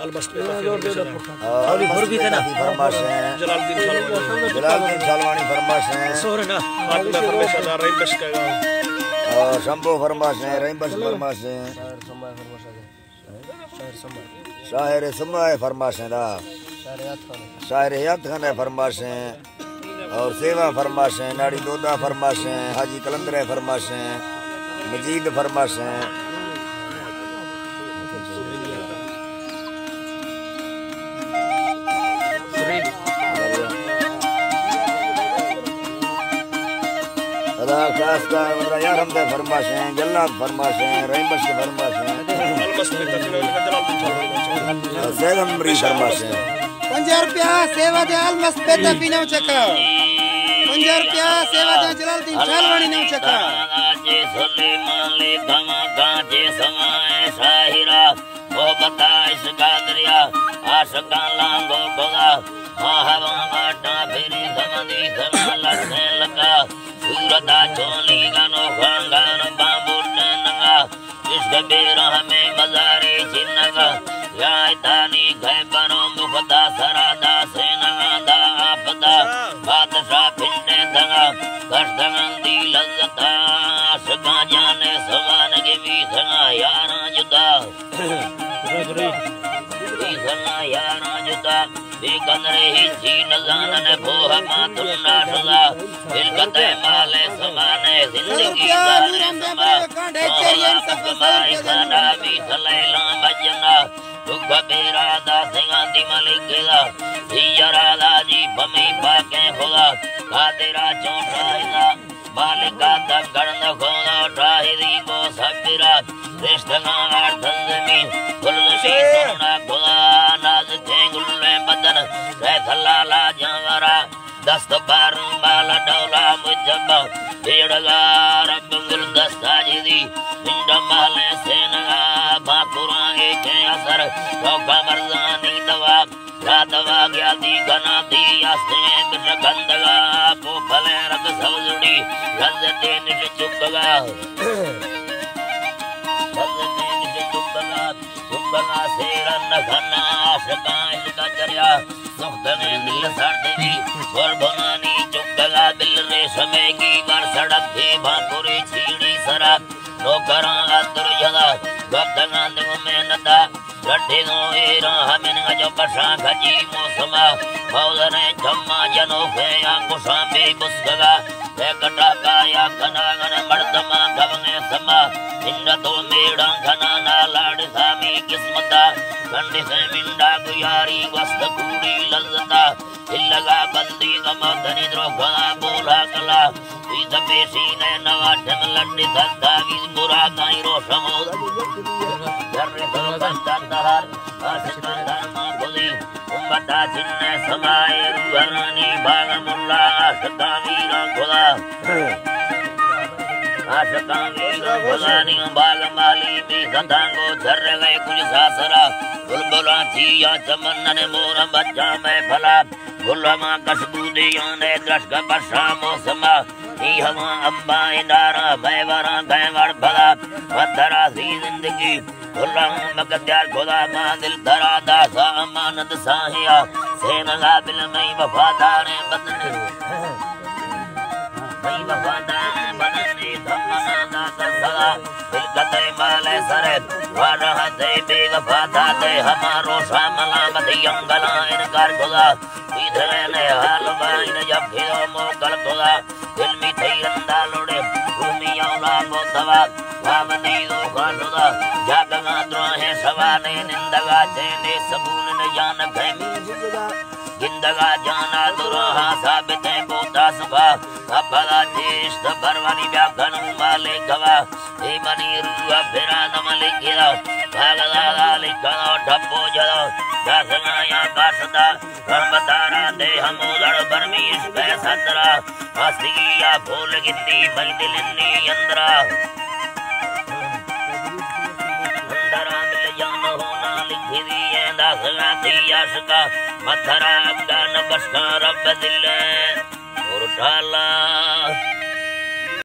और फरमाश है। जलालुद्दीन शालवानी फरमाश है। सोरे ना? फातिमा फरमाइश रहीम बश का और शंभू फरमाश है रहीमबश फरमाश है। शायर समाए फरमाश है। दा शायर हयात खान। है फरमाश है। और सेवा फरमाश है नाड़ी दोदा फरमाश है हाजी कलंदर फरमाश है मजीद फरमाश है। अदा खास का मतलब यार हम फरमाश हैं जल्लाद फरमाश हैं रहीमबश के फरमाश हैं पे शालवानी और सैगम्बरी फरमाश हैं पंजा रुपया सेवा दे अलमस्त पे तफी नव चका। पंजा रुपया सेवा दे जलालुद्दीन शालवानी नव चका। जे सुलेमान ले गमा गाजे समाए साहिरा वो बता इस गादरिया आशका लांगो बगा हवा बाटा फिरी समदी समा लसे लगा सूरता चोली गनो खांगान बाबू नंगा। इश्क बेरा में मजारे चिन्नगा या तानी गए बनो मुखदा सरादा से नगा आपदा। बादशाह पिंडे दगा कष्टगंदी लज्जता सगा जाने समान के भी सगा यारा जुदा। सी नजानन भोह मातुम नाशदा दिलकते माले समाने ज़िंदगी जाने समा समाई सदा भी सलैला बजना। दुख बेरा दा सिंगांदी मलिकेदा हिजरा दा जी बमी पाके खुदा कादेरा चौटाईदा मालिका दा गड़न खोदा उठाहिदी को सबिरा रिश्तगा अर्धन ज़मीन गुलशी लाला जंवरा दस्त बारूं माला डौला मुजब भेड़गार गुलदस्ता जी दी पिंड महले सेनगा बाकुरांगे के असर रोका मर्दानी दवा रातवा गया दी घना थी आस्ते बिन गंदगा पोफले रग सवजुड़ी रज ते निज चुपगा रज ते निज चुपगा चुपगा सेरन घना आशकां इल्का चरिया दिल सर्दी और भवानी चुपगा दिल रेशमेगी बर सड़क थी भाकुरी छीड़ी सरा। नौकरा अंदर जगा गदना गप्तगा दिगो मेहनता गड्ढे नो ए एरा हमिन गजो पशा खजी मौसमा। मौदने जम्मा जनो फेया कुशा बे बुस्गगा। वे कटा काया कना गन मर्दमा गवने समा। इंद तो मेड़ा घना ना लाड़ सामी किस्मता। गंडे से मिंडा गुयारी वस्त कूड़ी लज्जता इल्लगा बंदी गमा धनी द्रोगा बोला कला। इस बेसी ने नवा ठम लड्डी धंधा विज बुरा काई रो समोद जर्रे तो बंदा तहर आशिका धर्मा खुदी उम्मता जिन्ने समाए रूहरानी भाग मुल्ला आशिका वीरा खुदा आशिका वीरा खुदा नी बाग माली भी गंधांगो झर्रे गए कुछ सासरा बुलबुला थिया चमन ने मोर बच्चा में फला गुलमा कशबू दियो ने दृश का बरसा मौसमा ई हवा अम्बा इनारा मैवरा गैवर भला मधरा सी ज़िंदगी गुलम मगद्यार खुदा मा दिल धरा दासा अमानत साहिया सेनगा बिल मई वफादार बदन कते माले सरे वारह दे बेग फादा दे हमारो सामला मदियंगला इनकार खुदा इधर ने हाल बाइन जब फिरो मोकल खुदा दिल में थई रंदा लोड़े भूमि औला मोतवा वावनी दो खानुदा जागगा द्रोहे सवाने बरवानी व्याघन माले गवा हे मनी रुआ फिरा नमले गिरा भागला गाली गनो ठप्पो जलो दसगाया कासदा कर्मतारा दे हम उदड़ बरमीश कै सदरा। हस्तिया फूल गिंदी मई दिलिन्नी अंदरा मिल होना लिखी दी है दसगा दी आशका मथरा अफगान बसका रब दिल। और ढाला